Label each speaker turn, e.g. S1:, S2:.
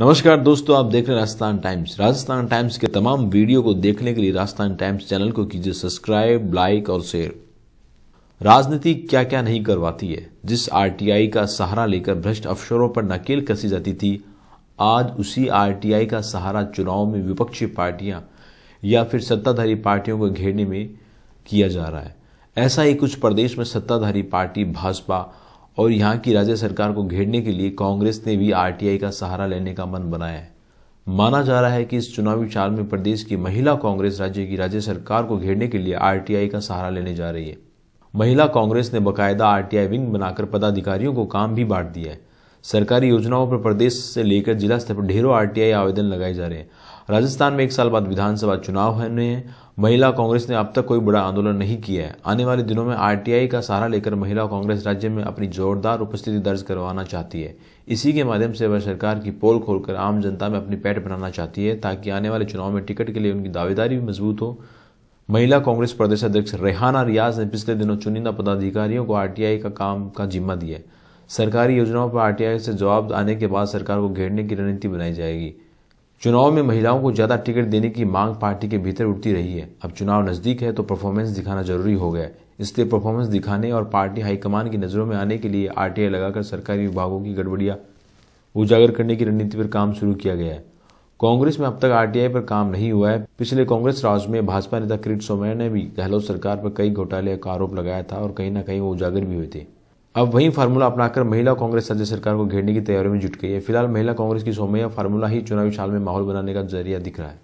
S1: नमस्कार दोस्तों, आप देख रहे हैं राजस्थान टाइम्स। राजस्थान टाइम्स के तमाम वीडियो को देखने के लिए राजस्थान टाइम्स चैनल को कीजिए सब्सक्राइब, लाइक और शेयर। राजनीति क्या क्या नहीं करवाती है? जिस आरटीआई का सहारा लेकर भ्रष्ट अफसरों पर नकेल कसी जाती थी, आज उसी आरटीआई का सहारा चुनाव में विपक्षी पार्टियाँ या फिर सत्ताधारी पार्टियों को घेरने में किया जा रहा है। ऐसा ही कुछ प्रदेश में सत्ताधारी पार्टी भाजपा और यहाँ की राज्य सरकार को घेरने के लिए कांग्रेस ने भी आरटीआई का सहारा लेने का मन बनाया है। माना जा रहा है कि इस चुनावी चाल में प्रदेश की महिला कांग्रेस राज्य की राज्य सरकार को घेरने के लिए आरटीआई का सहारा लेने जा रही है। महिला कांग्रेस ने बकायदा आरटीआई विंग बनाकर पदाधिकारियों को काम भी बांट दिया है। सरकारी योजनाओं पर प्रदेश से लेकर जिला स्तर पर ढेरों आरटीआई आवेदन लगाए जा रहे हैं। राजस्थान में एक साल बाद विधानसभा चुनाव होने हैं। महिला कांग्रेस ने अब तक कोई बड़ा आंदोलन नहीं किया है। आने वाले दिनों में आरटीआई का सहारा लेकर महिला कांग्रेस राज्य में अपनी जोरदार उपस्थिति दर्ज करवाना चाहती है। इसी के माध्यम से वह सरकार की पोल खोलकर आम जनता में अपनी पैठ बनाना चाहती है, ताकि आने वाले चुनाव में टिकट के लिए उनकी दावेदारी भी मज़बूत हो। महिला कांग्रेस प्रदेश अध्यक्ष रेहाना रियाज ने पिछले दिनों चुनिंदा पदाधिकारियों को आरटीआई का काम का जिम्मा दिया सरकारी योजनाओं पर आरटीआई से जवाब आने के बाद सरकार को घेरने की रणनीति बनाई जाएगी। चुनाव में महिलाओं को ज़्यादा टिकट देने की मांग पार्टी के भीतर उठती रही है। अब चुनाव नज़दीक है तो परफॉर्मेंस दिखाना ज़रूरी हो गया इसलिए परफॉर्मेंस दिखाने और पार्टी हाईकमान की नज़रों में आने के लिए आरटीआई लगाकर सरकारी विभागों की गड़बड़ियाँ, उजागर करने की रणनीति पर काम शुरू किया गया है। कांग्रेस में अब तक आरटीआई पर काम नहीं हुआ है। पिछले कांग्रेस राज में भाजपा नेता किरीट सोमैया ने भी गहलोत सरकार पर कई घोटाले का आरोप लगाया था और कहीं ना कहीं वो उजागर भी हुए थे। अब वही फार्मूला अपनाकर महिला कांग्रेस राज्य सरकार को घेरने की तैयारी में जुट गई है। फ़िलहाल महिला कांग्रेस की सोमैया फार्मूला ही चुनावी साल में माहौल बनाने का ज़रिया दिख रहा है।